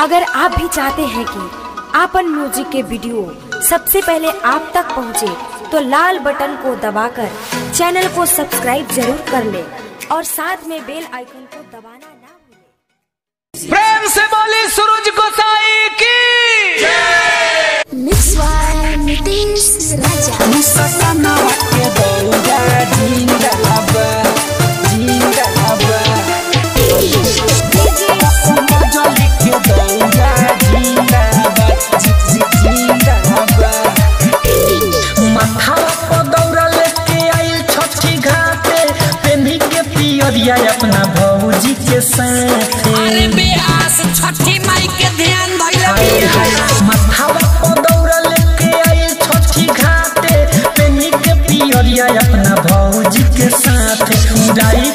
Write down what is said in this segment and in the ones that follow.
अगर आप भी चाहते हैं कि आपन म्यूज़िक के वीडियो सबसे पहले आप तक पहुँचे, तो लाल बटन को दबाकर चैनल को सब्सक्राइब ज़रूर कर ले और साथ में बेल आइकन को दबाना ना भूले। प्रेम से बोली सूरज गोसाई की। Nitish Raja. अपना भौजी के साथ। अरे बेआस छठी माई के ध्यान धइले हाय हाय मथावा को दौरा लेके आई छठी घाटे। पेनी के पियरिया अपना भौजी के साथ। उड़ाई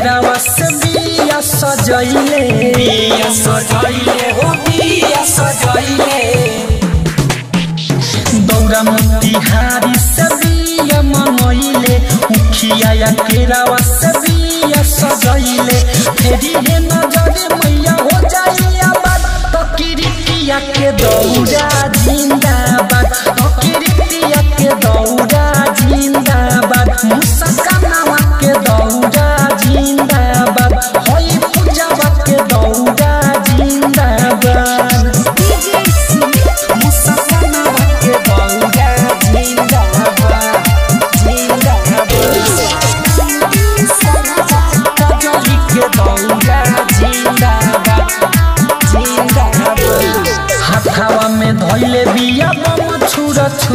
मुखिया या केरावा से बिया सजैले बिया सजैले हो बिया सजैले दौरा मोतिहारी से बिया मंगैले मुखिया केरावा से बिया सजैले फेरी हे नज़र मैया हो जाइया बात तो किरितिया के दौड़ा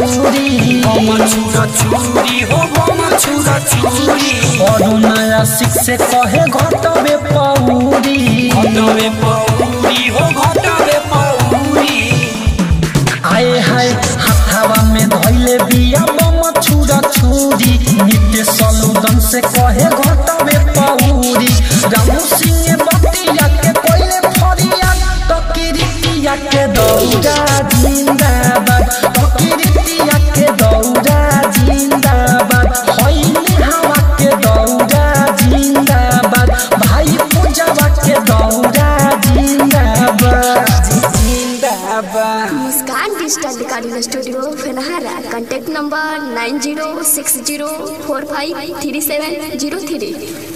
छुरा छुरी छुरा छुरी हो छुरा छुरी और नया सिख से कहे घटबे पौरी घटबे पौरी हो घटबे पौरी आए हाय हाथावा में धइले बिया बम छुरा छुरी नित्य सलूदन से कहे घटबे पौरी रामू सिंह बतिया के कोइले फरिया तो किरितिया के दौड़ा जिंदाबाद Digital Recording Studio, Fenahara. Contact number 9060453703.